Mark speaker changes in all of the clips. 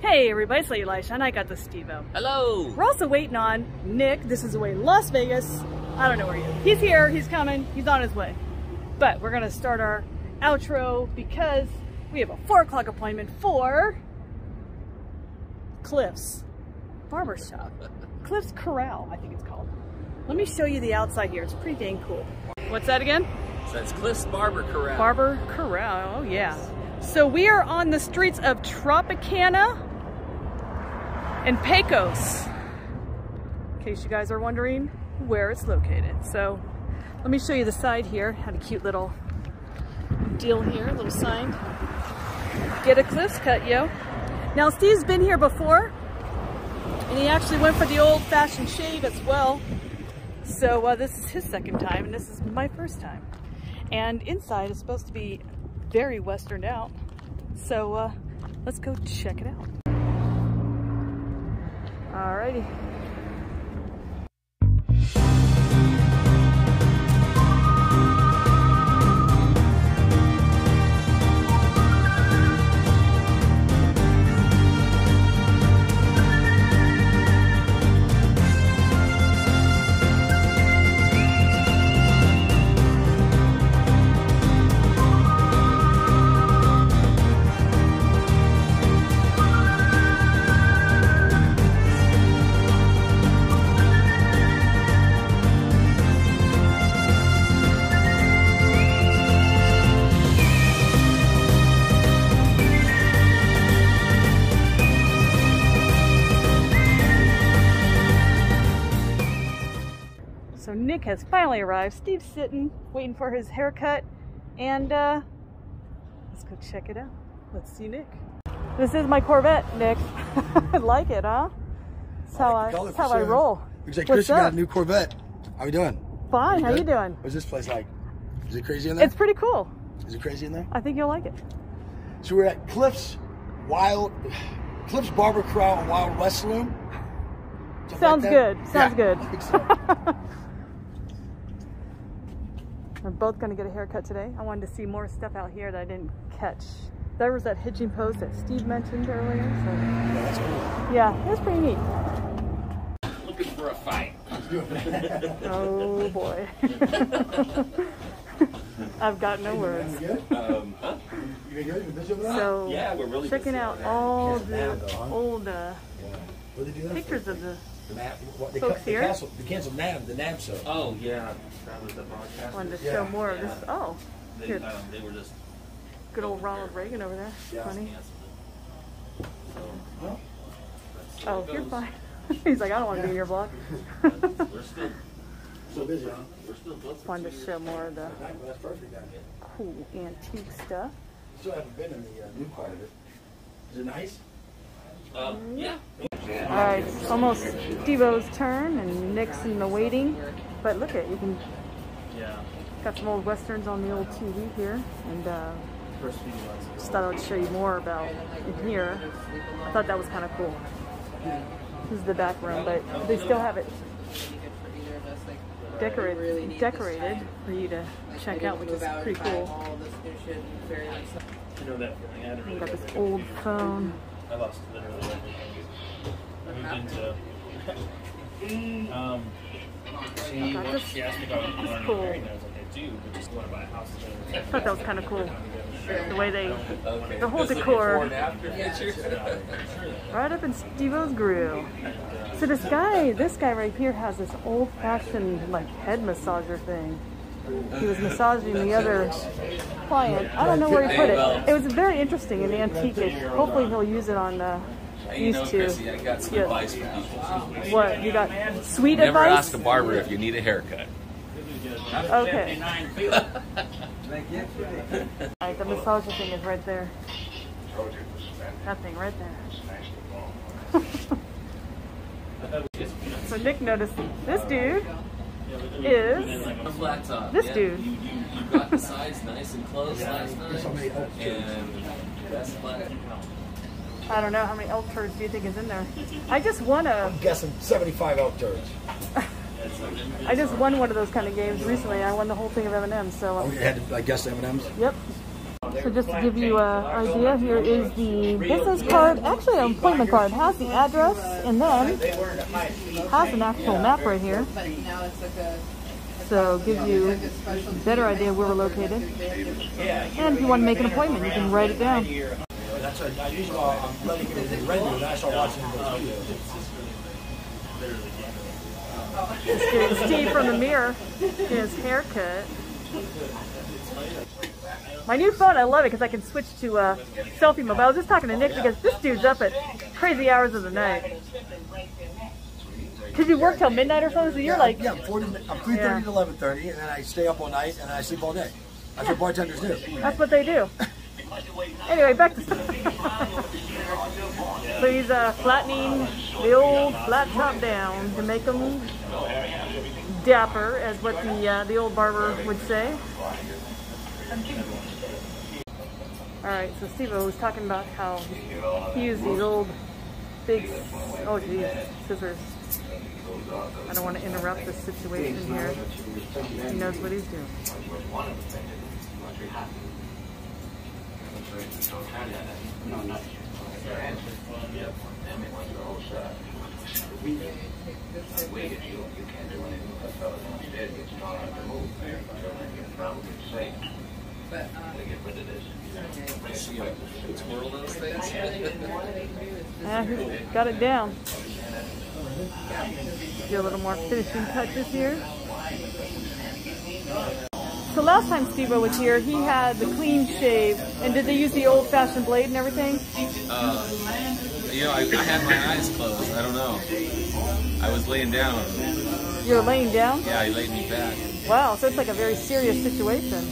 Speaker 1: Hey everybody, it's Lady Elisha and I got the Steve-O.
Speaker 2: Hello.
Speaker 1: We're also waiting on Nick. This is away in Las Vegas. I don't know where he is. He's here, he's coming, he's on his way. But we're gonna start our outro because we have a four o'clock appointment for Cliff's Barbershop. Cliff's Corral, I think it's called. Let me show you the outside here. It's pretty dang cool. What's that again?
Speaker 2: So that's Cliff's Barber Corral.
Speaker 1: Barber Corral, oh yeah. So we are on the streets of Tropicana and Pecos. In case you guys are wondering where it's located. So let me show you the side here. Had a cute little deal here, little sign. Get a Cliff's cut, yo. Now Steve's been here before and he actually went for the old fashioned shave as well. So uh, this is his second time and this is my first time. And inside is supposed to be very westerned out. So uh, let's go check it out. Alrighty. Has finally arrived. Steve's sitting, waiting for his haircut, and uh, let's go check it out. Let's see Nick. This is my Corvette, Nick. I like it, huh? That's how I,
Speaker 3: Color
Speaker 1: that's
Speaker 3: for
Speaker 1: how I roll.
Speaker 3: Looks like Christian got a new Corvette. How you doing?
Speaker 1: Fine, how you doing?
Speaker 3: What's this place like? Is it crazy in there?
Speaker 1: It's pretty cool.
Speaker 3: Is it crazy in there?
Speaker 1: I think you'll like it.
Speaker 3: So we're at Cliff's Wild, Cliff's Barber Corral and Wild West Saloon.
Speaker 1: Sounds
Speaker 3: like
Speaker 1: good. Sounds
Speaker 3: Yeah,
Speaker 1: good.
Speaker 3: I think so.
Speaker 1: We're both gonna get a haircut today. I wanted to see more stuff out here that I didn't catch. There was that hitching post that Steve mentioned earlier.
Speaker 3: Yeah, that's cool.
Speaker 1: So yeah, it was pretty neat.
Speaker 2: Looking for a fight.
Speaker 1: Oh boy. I've got no words.
Speaker 2: Um, huh?
Speaker 3: You been good? You been busy over there?
Speaker 1: So
Speaker 2: Yeah, we're really
Speaker 1: checking out all the
Speaker 3: stand though, huh?
Speaker 1: old uh,
Speaker 3: What did they do that
Speaker 1: pictures of the
Speaker 3: The NAB, what, they,
Speaker 1: folks
Speaker 3: cut- they
Speaker 1: here?
Speaker 3: canceled, they canceled NAB, the NAB show.
Speaker 2: Oh yeah, that was the broadcast.
Speaker 1: wanted to
Speaker 3: Yeah.
Speaker 1: show more of this. Oh,
Speaker 2: They,
Speaker 1: here,
Speaker 2: um, they were just
Speaker 1: good old Ronald Reagan over there.
Speaker 3: Yeah.
Speaker 1: Funny.
Speaker 2: canceled it. So
Speaker 3: Huh?
Speaker 2: that's how
Speaker 1: Oh,
Speaker 2: it
Speaker 1: you're
Speaker 2: goes.
Speaker 1: fine. He's like, I don't want to be in your vlog.
Speaker 2: We're still,
Speaker 3: So busy, huh?
Speaker 2: we're still booked for
Speaker 1: wanted
Speaker 2: two
Speaker 1: to show more of the
Speaker 3: Nice, That's perfect. Then.
Speaker 1: cool antique stuff.
Speaker 3: Still haven't been in the uh, new part of it. Is it nice?
Speaker 1: All right, almost Steve-O's turn and Nick's in the waiting. But look at you can
Speaker 2: Yeah.
Speaker 1: got some old westerns on the old TV here, and uh,
Speaker 2: First few months.
Speaker 1: just thought I would show you more about in here. I thought that was kind of cool. This is the back room, but they still have it decorated, decorated for you to check out, which is pretty cool.
Speaker 2: You know that feeling? I had to
Speaker 1: You
Speaker 2: really
Speaker 1: got this old phone.
Speaker 2: I lost literally everything. I moved into. um, she,
Speaker 1: God, this-
Speaker 2: she asked me if I wanted
Speaker 1: this
Speaker 2: to
Speaker 1: cool.
Speaker 2: marry, and I was like, I do, but just want to buy a house together.
Speaker 1: I thought that was kind of cool. The way they,
Speaker 2: Okay.
Speaker 1: the whole decor,
Speaker 2: after
Speaker 1: right up in Steve-O's grill. So this guy, this guy right here has this old-fashioned like head massager thing. He was massaging the other client. I don't know where he put it. It was very interesting and antique-ish. Hopefully he'll use it on uh,
Speaker 4: You know,
Speaker 1: these two.
Speaker 4: Chrissy, I got some
Speaker 1: Yeah.
Speaker 4: advice for people.
Speaker 1: What you got? Sweet
Speaker 4: Never
Speaker 1: advice.
Speaker 4: ask a barber if you need a haircut.
Speaker 1: Okay. Alright, the massager thing is right there. That thing right there. so Nick noticed this dude is a
Speaker 4: Flat top.
Speaker 1: This dude.
Speaker 4: Got the sides nice and close last night. And that's flat.
Speaker 1: I don't know how many elk turds do you think is in there? I just won a
Speaker 3: I'm guessing 75 elk turds.
Speaker 1: I just won one of those kind of games recently. I won the whole thing of M&M's. So
Speaker 3: Oh,
Speaker 1: uh,
Speaker 3: you had to, I guess, M&M's?
Speaker 1: yep. So just to give you an idea, here is the business card, actually an appointment card, has the address and then has an actual map right here. So gives you a better idea where we're located. And if you want to make an appointment, you can write it down.
Speaker 3: That's what I usually I'm it
Speaker 1: Steve from the mirror, his haircut. My new phone, I love it because I can switch to uh, selfie mode. But I was just talking to Nick because this dude's up at crazy hours of the night. Because you work till midnight or something, so you're like,
Speaker 3: Yeah, I'm 40, I'm 3.30
Speaker 1: Yeah.
Speaker 3: to 11.30 and then I stay up all night and I sleep all day. That's what bartenders do.
Speaker 1: that's what they do. Anyway, back to So he's uh, flattening the old flat top down to make them dapper, as what the uh, the old barber would say. All right, so Steve was talking about how he used these old big, oh geez, scissors. I don't want to interrupt the situation here. He knows what he's doing.
Speaker 4: See a twirl those things?
Speaker 1: Yeah, he got it down. Do a little more finishing touches here. So last time Steve was here, he had the clean shave. And did they use the old-fashioned blade and everything?
Speaker 4: Uh, you know, I, I had my eyes closed. I don't know. I was laying down.
Speaker 1: You were laying down?
Speaker 4: Yeah, he laid me back.
Speaker 1: Wow, so it's like a very serious situation.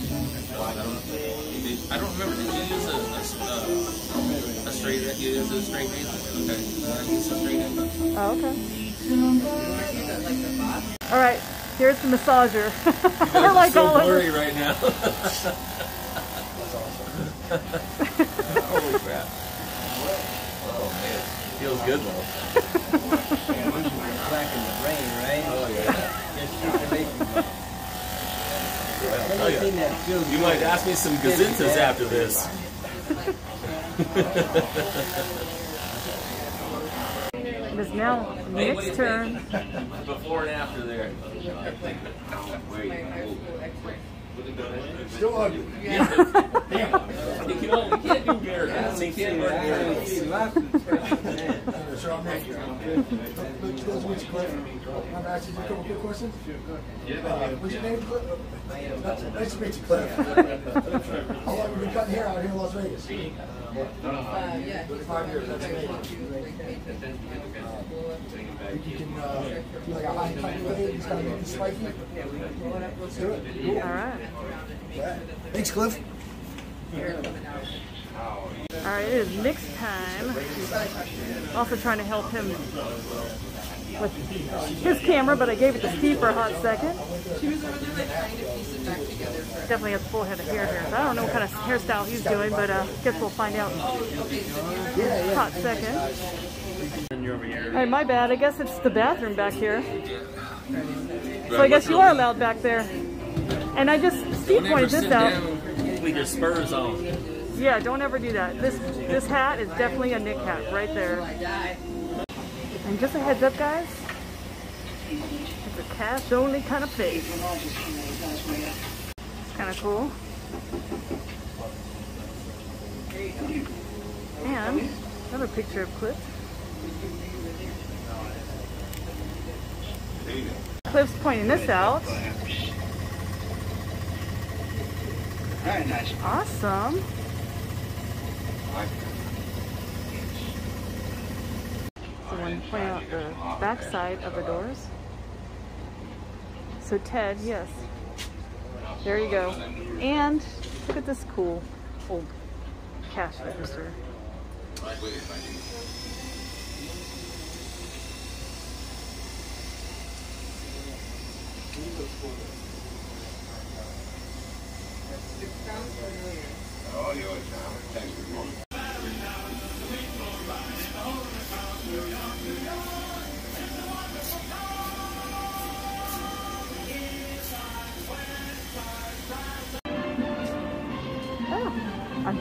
Speaker 4: I don't, did, I don't remember. Did you use a, a, a, a straight? You used a straight razor? Okay. I used a straight razor.
Speaker 1: Oh, okay. All right, here's the massager.
Speaker 4: You
Speaker 1: We're like
Speaker 4: so
Speaker 1: all over.
Speaker 4: right now. Holy crap! Oh man, feels good though.
Speaker 5: back in the rain, right?
Speaker 4: Oh yeah. I'll tell
Speaker 5: Anything
Speaker 4: ya.
Speaker 5: that feels
Speaker 4: You might ask me some gazintas after this.
Speaker 1: It is now Nick's turn.
Speaker 4: Before and after there.
Speaker 3: Still ugly.
Speaker 4: You know, we can't do better guys. We can't work better.
Speaker 3: Sure, I'm not. Look, those with you, Cliff. I'm asking you a couple quick questions. Uh, What's your name, Cliff? Nice to meet you, Cliff. How long have you been cutting hair out here in Las Vegas? Thirty-five years, that's amazing. You can, uh, do like a high cut fade, just kind of make it spiky. Let's do it.
Speaker 1: All right.
Speaker 3: Thanks, Cliff.
Speaker 1: All right, it is Nick's time. Also trying to help him with his camera, but I gave it to Steve for a hot second. Definitely has a full head of hair here. So I don't know what kind of hairstyle he's doing, but uh, guess we'll find out. Hot second. All right, my bad. I guess it's the bathroom back here. So I guess you are allowed back there. And I just, Steve pointed this
Speaker 4: sit
Speaker 1: out.
Speaker 4: With your spurs on.
Speaker 1: Yeah, don't ever do that. This this hat is definitely a Nick hat right there. And just a heads up, guys, it's a cash only kind of face. Kind of cool. And another picture of Cliff. Cliff's pointing this out.
Speaker 5: Very nice.
Speaker 1: Awesome. So when pointing out the back side of the doors. So Ted, yes. There you go. And look at this cool old cash register. Oh,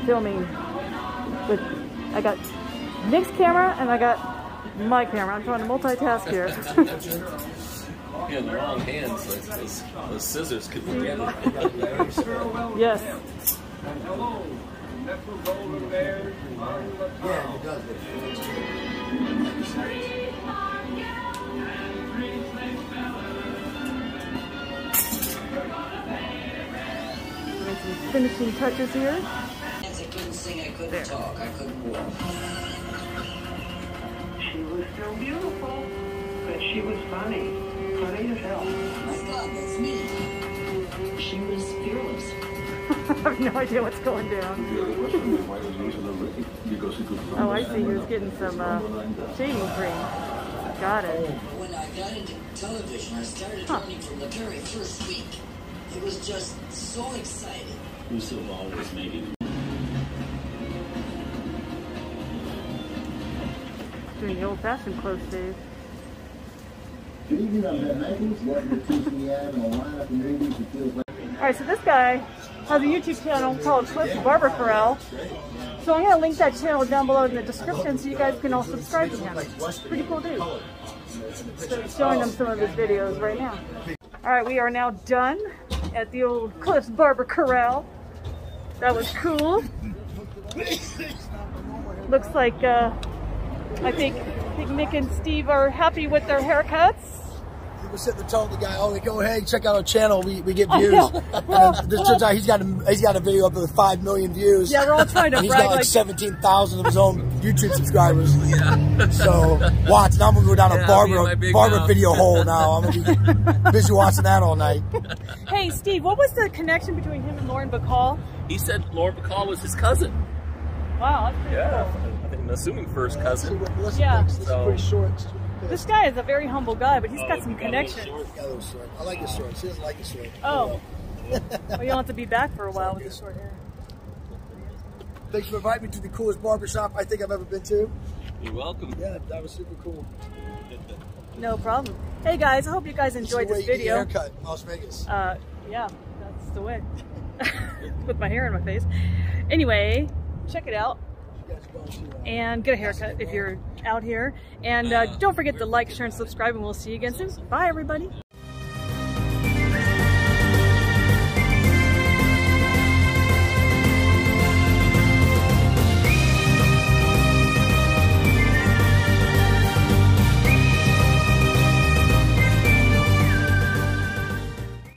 Speaker 1: filming with, I got Nick's camera and I got my camera. I'm trying to multitask here.
Speaker 4: He had long hands, like those, those scissors could be mm-hmm. together.
Speaker 1: yes.
Speaker 3: Yeah, it does.
Speaker 1: Doing some finishing touches here.
Speaker 6: I couldn't sing, I couldn't talk, I couldn't walk.
Speaker 7: She was so beautiful, but she was funny. Funny as hell.
Speaker 6: My God, that's me. She was fearless.
Speaker 1: I have no idea what's going down. Oh, I see. He was getting some uh, shaving cream. Got it.
Speaker 6: When I got into television, I started
Speaker 1: Huh.
Speaker 6: running from the very first week. It was just so exciting.
Speaker 2: Who's always making
Speaker 1: Doing the old-fashioned close shave. All right, so this guy has a YouTube channel called Cliff Barber Corral. So I'm going to link that channel down below in the description so you guys can all subscribe to him. Pretty cool dude. So he's showing them some of his videos right now. All right, we are now done at the old Cliff's Barber Corral. That was cool. Looks like uh, I think I think Nick and Steve are happy with their haircuts.
Speaker 3: People sitting there telling the guy, "Oh, go ahead, check out our channel. We, we get views."
Speaker 1: know.
Speaker 3: and this turns out he's got a he's got a video up with five million views.
Speaker 1: Yeah, we're all trying to
Speaker 3: And he's
Speaker 1: brag
Speaker 3: got like,
Speaker 1: like
Speaker 3: seventeen thousand of his own YouTube subscribers. Yeah. So watch. Now I'm gonna go down
Speaker 4: Yeah,
Speaker 3: a
Speaker 4: I'll be
Speaker 3: barber barber
Speaker 4: mouth.
Speaker 3: video hole. Now I'm gonna be busy watching that all night.
Speaker 1: Hey, Steve, what was the connection between him and Lauren Bacall?
Speaker 4: He said Lauren Bacall was his cousin.
Speaker 1: Wow, that's pretty
Speaker 4: Yeah,
Speaker 1: cool.
Speaker 4: I think I'm assuming first cousin.
Speaker 3: Listen,
Speaker 1: Yeah.
Speaker 3: this
Speaker 4: So-
Speaker 3: pretty short.
Speaker 1: This guy is a very humble guy, but he's got some connections.
Speaker 3: Got a little short. I like his short. She doesn't like his short.
Speaker 1: Oh. Well, you'll have to be back for a while with the short hair.
Speaker 3: Thanks for inviting me to the coolest barber shop I think I've ever been to.
Speaker 4: You're welcome.
Speaker 3: Yeah, that was super cool.
Speaker 1: No problem. Hey guys, I hope you guys enjoyed
Speaker 3: It's the way
Speaker 1: this
Speaker 3: you get your
Speaker 1: video.
Speaker 3: haircut in Las Vegas.
Speaker 1: Uh, yeah, that's the way. with my hair in my face. Anyway, check it out And get a haircut if you're out here. And uh, don't forget to like, share, and subscribe, and we'll see you again soon. Bye, everybody.